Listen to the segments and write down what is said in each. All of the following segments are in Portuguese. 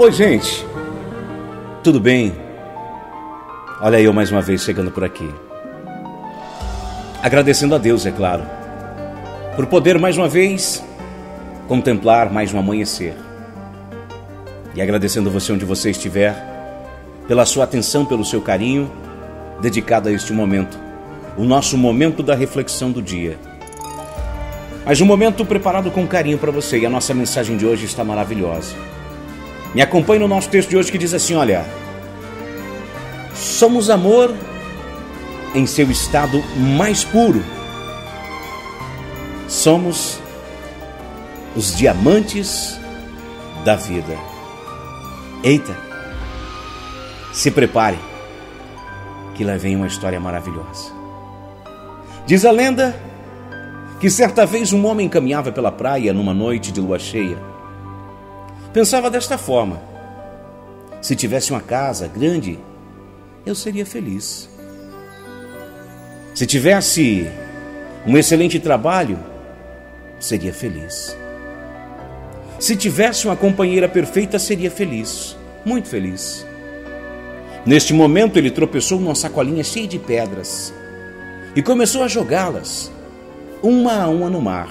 Oi, gente. Tudo bem? Olha eu mais uma vez chegando por aqui. Agradecendo a Deus, é claro, por poder mais uma vez contemplar mais um amanhecer. E agradecendo você onde você estiver, pela sua atenção, pelo seu carinho dedicado a este momento, o nosso momento da reflexão do dia. Mas um momento preparado com carinho para você e a nossa mensagem de hoje está maravilhosa. Me acompanhe no nosso texto de hoje que diz assim: olha, somos amor em seu estado mais puro. Somos os diamantes da vida. Eita, se prepare, que lá vem uma história maravilhosa. Diz a lenda que certa vez um homem caminhava pela praia numa noite de lua cheia. Pensava desta forma: se tivesse uma casa grande, eu seria feliz. Se tivesse um excelente trabalho, seria feliz. Se tivesse uma companheira perfeita, seria feliz, muito feliz. Neste momento, ele tropeçou numa sacolinha cheia de pedras e começou a jogá-las, uma a uma no mar.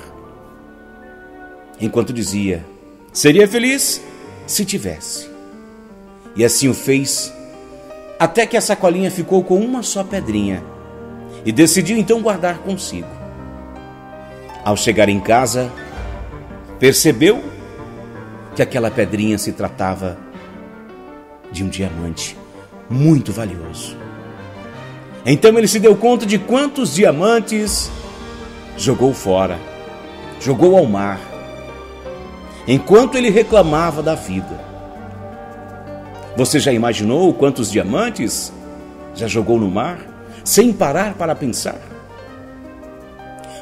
Enquanto dizia: Seria feliz se tivesse. E assim o fez, até que a sacolinha ficou com uma só pedrinha e decidiu então guardar consigo. Ao chegar em casa, percebeu que aquela pedrinha se tratava de um diamante muito valioso. Então ele se deu conta de quantos diamantes jogou fora, jogou ao mar, enquanto ele reclamava da vida. Você já imaginou quantos diamantes já jogou no mar sem parar para pensar?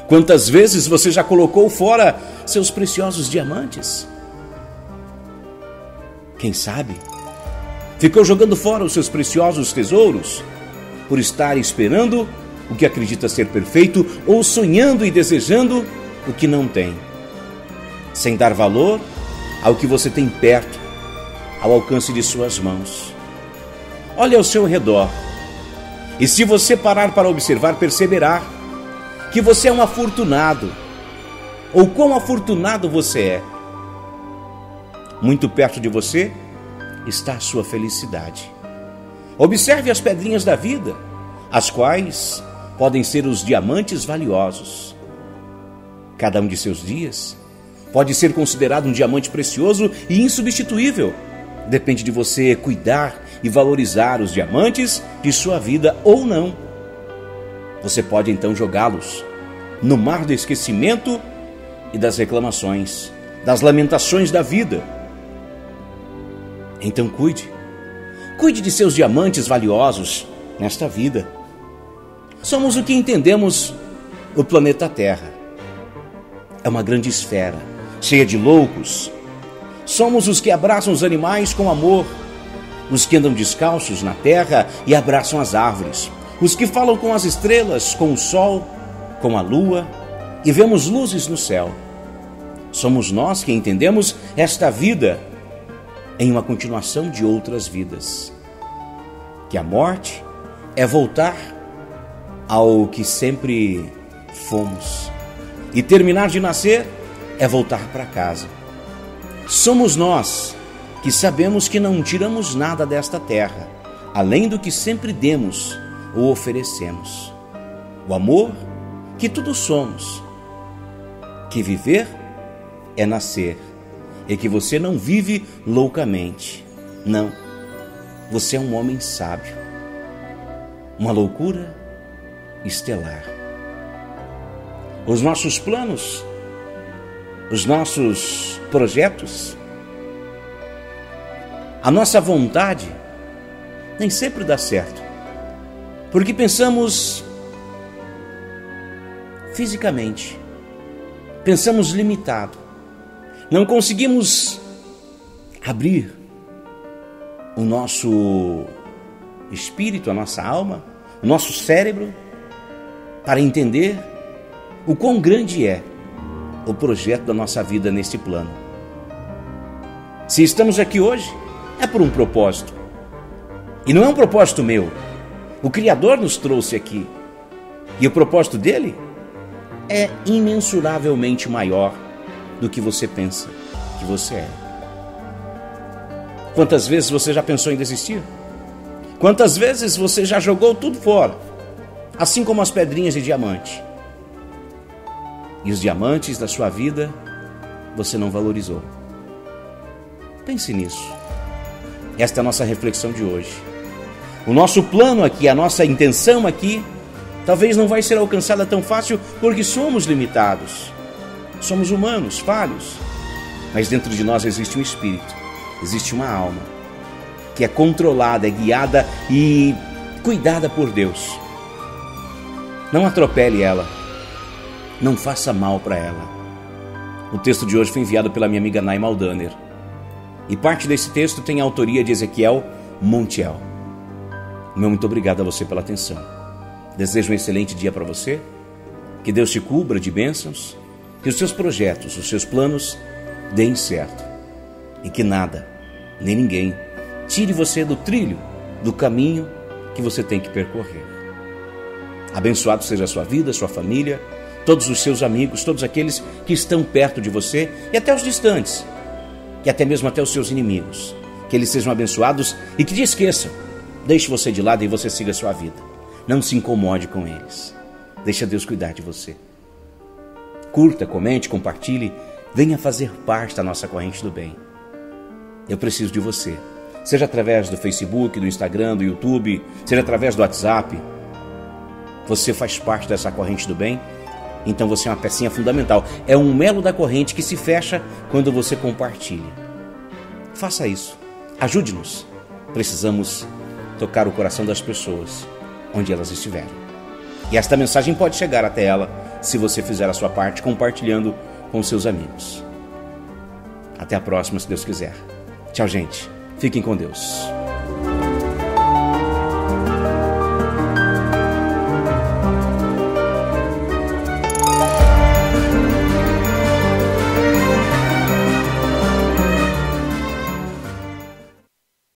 Quantas vezes você já colocou fora seus preciosos diamantes? Quem sabe? Ficou jogando fora os seus preciosos tesouros por estar esperando o que acredita ser perfeito ou sonhando e desejando o que não tem, sem dar valor ao que você tem perto, ao alcance de suas mãos. Olhe ao seu redor e, se você parar para observar, perceberá que você é um afortunado, ou quão afortunado você é. Muito perto de você está a sua felicidade. Observe as pedrinhas da vida, as quais podem ser os diamantes valiosos. Cada um de seus dias pode ser considerado um diamante precioso e insubstituível. Depende de você cuidar e valorizar os diamantes de sua vida ou não. Você pode então jogá-los no mar do esquecimento e das reclamações, das lamentações da vida então cuide. Cuide de seus diamantes valiosos nesta vida. Somos o que entendemos o planeta Terra. É uma grande esfera, cheia de loucos. Somos os que abraçam os animais com amor, os que andam descalços na terra e abraçam as árvores, os que falam com as estrelas, com o sol, com a lua e vemos luzes no céu. Somos nós que entendemos esta vida em uma continuação de outras vidas. Que a morte é voltar ao que sempre fomos. E terminar de nascer é voltar para casa. Somos nós que sabemos que não tiramos nada desta terra, além do que sempre demos ou oferecemos. O amor que tudo somos. Que viver é nascer é que você não vive loucamente. Não. Você é um homem sábio. Uma loucura estelar. Os nossos planos, os nossos projetos, a nossa vontade nem sempre dá certo. Porque pensamos fisicamente, pensamos limitado. Não conseguimos abrir o nosso espírito, a nossa alma, o nosso cérebro para entender o quão grande é o projeto da nossa vida neste plano. Se estamos aqui hoje, é por um propósito. E não é um propósito meu. O Criador nos trouxe aqui. E o propósito dele é imensuravelmente maior do que você pensa que você é. Quantas vezes você já pensou em desistir? Quantas vezes você já jogou tudo fora? Assim como as pedrinhas de diamante. E os diamantes da sua vida você não valorizou. Pense nisso. Esta é a nossa reflexão de hoje. O nosso plano aqui, a nossa intenção aqui, talvez não vai ser alcançada tão fácil porque somos limitados. Somos humanos, falhos. Mas dentro de nós existe um espírito, existe uma alma que é controlada, é guiada e cuidada por Deus. Não atropele ela. Não faça mal para ela. O texto de hoje foi enviado pela minha amiga Nay Maldaner. E parte desse texto tem a autoria de Ezequiel Montiel. Meu muito obrigado a você pela atenção. Desejo um excelente dia para você. Que Deus te cubra de bênçãos. Que os seus projetos, os seus planos deem certo. E que nada, nem ninguém, tire você do trilho, do caminho que você tem que percorrer. Abençoado seja a sua vida, sua família, todos os seus amigos, todos aqueles que estão perto de você e até os distantes, e até mesmo até os seus inimigos. Que eles sejam abençoados e que te esqueçam. Deixe você de lado e você siga a sua vida. Não se incomode com eles. Deixa Deus cuidar de você. Curta, comente, compartilhe. Venha fazer parte da nossa corrente do bem. Eu preciso de você. Seja através do Facebook, do Instagram, do YouTube, seja através do WhatsApp. Você faz parte dessa corrente do bem então você é uma pecinha fundamental. É um melo da corrente que se fecha quando você compartilha. Faça isso. Ajude-nos. Precisamos tocar o coração das pessoas onde elas estiverem. E esta mensagem pode chegar até ela se você fizer a sua parte compartilhando com seus amigos. Até a próxima, se Deus quiser. Tchau, gente. Fiquem com Deus.